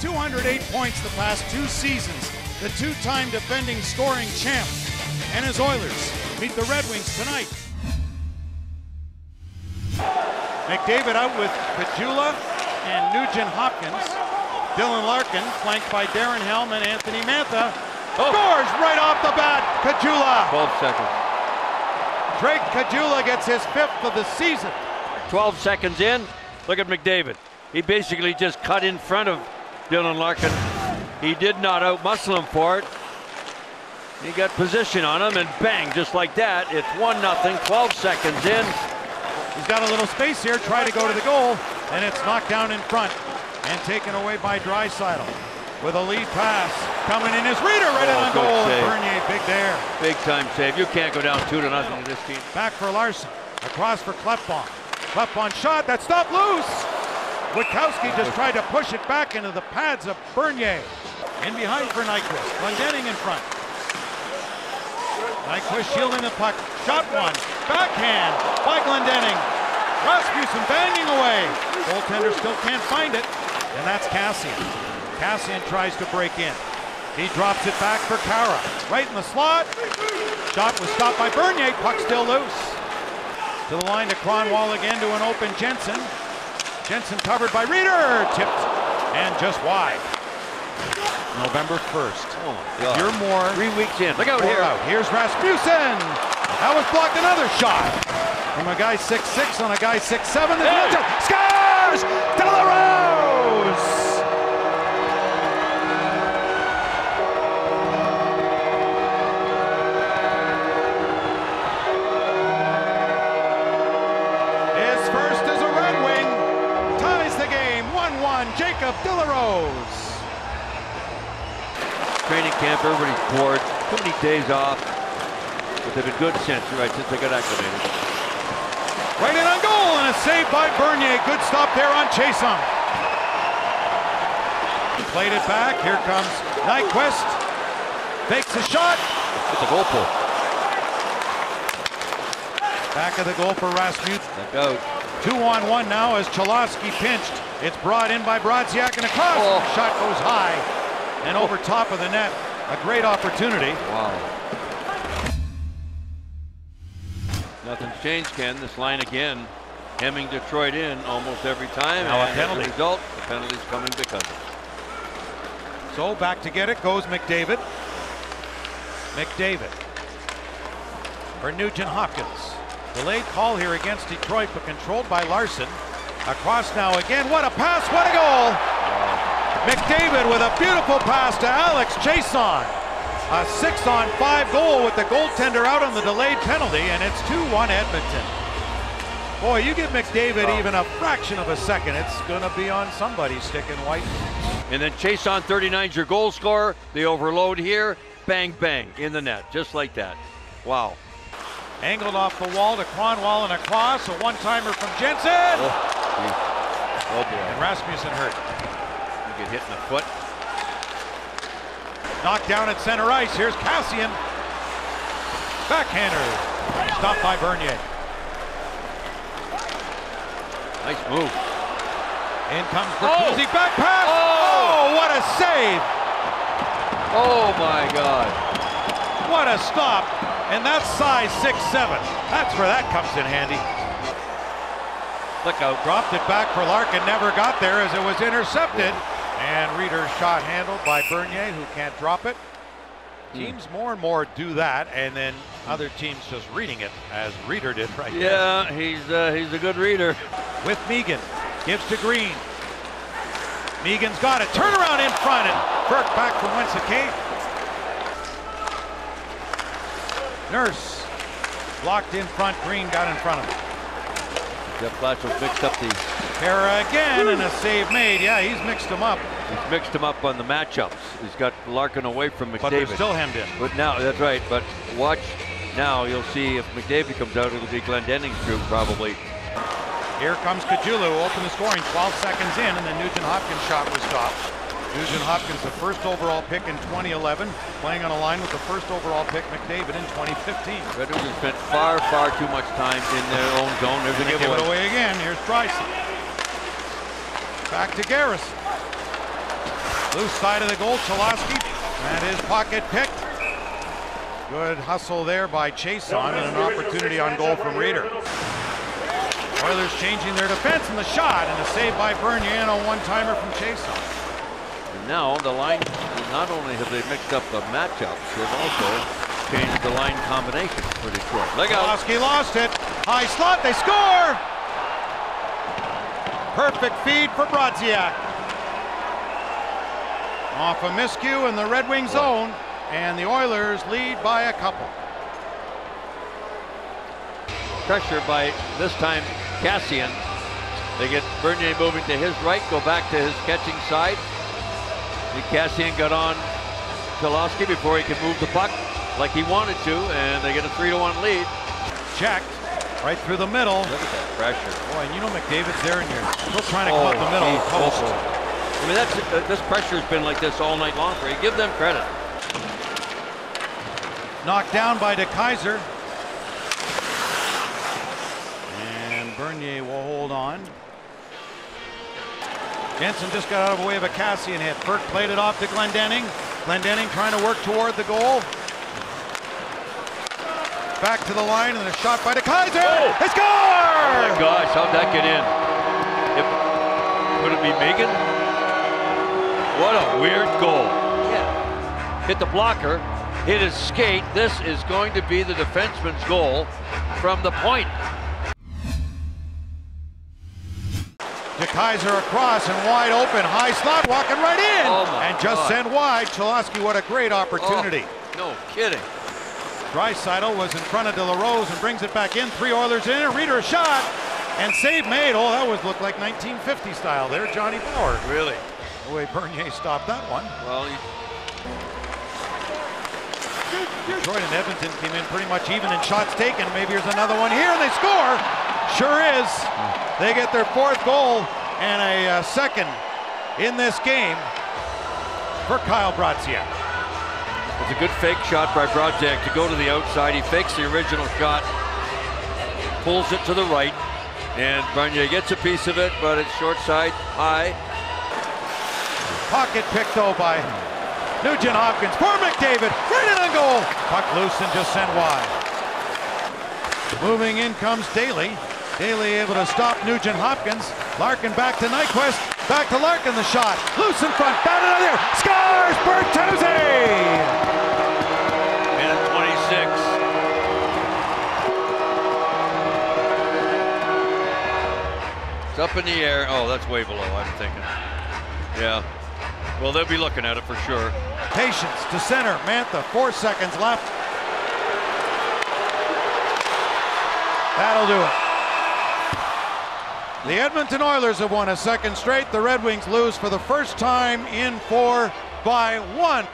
208 points the past two seasons. The two-time defending scoring champ and his Oilers meet the Red Wings tonight. McDavid out with Caggiula and Nugent Hopkins. Dylan Larkin flanked by Darren Helm and Anthony Mantha. Oh. Scores right off the bat. Caggiula. 12 seconds. Drake Caggiula gets his fifth of the season. 12 seconds in. Look at McDavid. He basically just cut in front of Dylan Larkin. He did not outmuscle him for it. He got position on him and bang, just like that. It's 1 nothing. 12 seconds in. He's got a little space here, try to go to the goal, and it's knocked down in front and taken away by Draisaitl. With a lead pass coming in is Rieder right Oh, on goal. save. Bernier big there. Big time save. You can't go down 2 to nothing to this team. Back for Larsson. Across for Klefbom. Klefbom shot that stopped loose. Witkowski just tried to push it back into the pads of Bernier. In behind for Nyquist. Glendening in front. Nyquist shielding the puck. Shot one. Backhand by Glendening. Rasmussen banging away. Goaltender still can't find it. And that's Kassian. Kassian tries to break in. He drops it back for Khaira. Right in the slot. Shot was stopped by Bernier. Puck still loose. To the line to Kronwall again to an open Jensen. Jensen covered by Rieder. Tipped and just wide. November 1st. Oh my You're more. Three weeks in. Look out here. out. Here's Rasmussen. That was blocked. Another shot from a guy 6'6 on a guy 6'7. There's Hey. Scores! 1-1. Jacob de la Rose. Training camp, everybody's bored. Too many days off. But they've been good since, right, since they got acclimated. Right in on goal and a save by Bernier. Good stop there on Chiasson. He played it back. Here comes Nyquist. Fakes a shot. It's a goal post. Back of the goal for Rasmussen. Look out. Two on one now as Cholowski pinched. It's brought in by Brodziak and across. Oh. Shot goes high and over top of the net. A great opportunity. Wow. Nothing's changed, Ken. This line again, hemming Detroit in almost every time. Now a penalty. As a result, the penalty's coming because of it. So back to get it goes McDavid. McDavid. For Nugent Hopkins. Delayed call here against Detroit, but controlled by Larsson. Across now again. What a pass! What a goal! McDavid with a beautiful pass to Alex Chiasson. A six on five goal with the goaltender out on the delayed penalty, and it's 2 1 Edmonton. Boy, you give McDavid oh. even a fraction of a second, it's going to be on somebody's stick in white. And then Chiasson 39's your goal scorer. The overload here, bang, bang, in the net, just like that. Wow. Angled off the wall to Kronwall and across. A one-timer from Jensen. Oh, oh boy. And Rasmussen hurt. You get hit in the foot. Knocked down at center ice. Here's Kassian. Backhander. Stopped by Bernier. Nice move. In comes Oh! Bertuzzi. Back pass. Oh! oh, what a save. Oh my God. What a stop. And that's size six seven. That's where that comes in handy. Look out. Dropped it back for Larkin. Never got there as it was intercepted. And Rieder's shot handled by Bernier, who can't drop it. Teams more and more do that, and then other teams just reading it, as Rieder did right there. Yeah, he's uh, he's a good reader. With Megan, gives to Green. Megan's got it. Turnaround in front, and Burke back from whence it came. Nurse blocked in front. Green got in front of him. Jeff Blashill mixed up the Khaira again, and a save made. Yeah, he's mixed them up, he's mixed him up on the matchups. He's got Larkin away from McDavid. but they're still hemmed in. But now that's right. But watch now. You'll see if McDavid comes out, it'll be Glendening's group probably. Here comes who opened the scoring 12 seconds in, and then Nugent Hopkins shot was stopped. Nugent Hopkins, the first overall pick in 2011, playing on a line with the first overall pick, McDavid, in 2015. Red have spent far, far too much time in their own zone. There's a They give it away again. Here's Bryson. Back to Garrison. Loose side of the goal, Cholowski. That is pocket picked. Good hustle there by Chiasson and an opportunity on goal from Rieder. Oilers changing their defense in the shot and a save by Bernier and a one-timer from Chiasson. Now the line, not only have they mixed up the matchups, they've also changed the line combination for Detroit. Out. Cholowski lost it. High slot, they score! Perfect feed for Brodziak. Off a miscue in the Red Wing zone, and the Oilers lead by a couple. Pressure by this time Kassian. They get Bernier moving to his right, go back to his catching side. And Kassian got on Cholowski before he could move the puck like he wanted to, and they get a three to one lead. Checked right through the middle. Look at that pressure. Boy, and you know McDavid's there, and you're still trying to come up the middle. geez, Post. oh. I mean, that's uh, this pressure's been like this all night long for you. Give them credit. Knocked down by DeKeyser. And Bernier will hold on. Jensen just got out of the way of a Kassian hit. Burke played it off to Glendening. Glendening trying to work toward the goal. Back to the line and a shot by DeKeyser. Oh! They score! Oh my gosh, how'd that get in? If, would it be Megan? What a weird goal. Yeah. Hit the blocker, hit his skate. This is going to be the defenseman's goal from the point. DeKeyser across and wide open. High slot walking right in. Oh and just God. sent wide. Cholowski, what a great oh, opportunity. Oh, no kidding. Draisaitl was in front of De La Rose and brings it back in. Three Oilers in. A Rieder a shot. And save made. Oh, that was looked like 1950 style there. Johnny Bower. Really? The way Bernier stopped that one. Well, he, Detroit and Edmonton came in pretty much even in shots taken. Maybe here's another one here, and they score. Sure is. They get their fourth goal and a uh, second in this game for Kyle Brodziak. it's a good fake shot by Brodziak to go to the outside. He fakes the original shot, pulls it to the right, and Bernier gets a piece of it, but it's short side, high. Pocket picked though by Nugent Hopkins for McDavid. Right in the goal. Puck loose and just sent wide. Moving in comes Daley. Daley able to stop Nugent Hopkins. Larkin back to Nyquist. Back to Larkin the shot. Loose in front. Down another. Scores Bertuzzi. Minute 26. It's up in the air. Oh, that's way below, I'm thinking. Yeah. Well, they'll be looking at it for sure. Patience to center. Mantha. Four seconds left. That'll do it. The Edmonton Oilers have won a second straight. The Red Wings lose for the first time in four by one.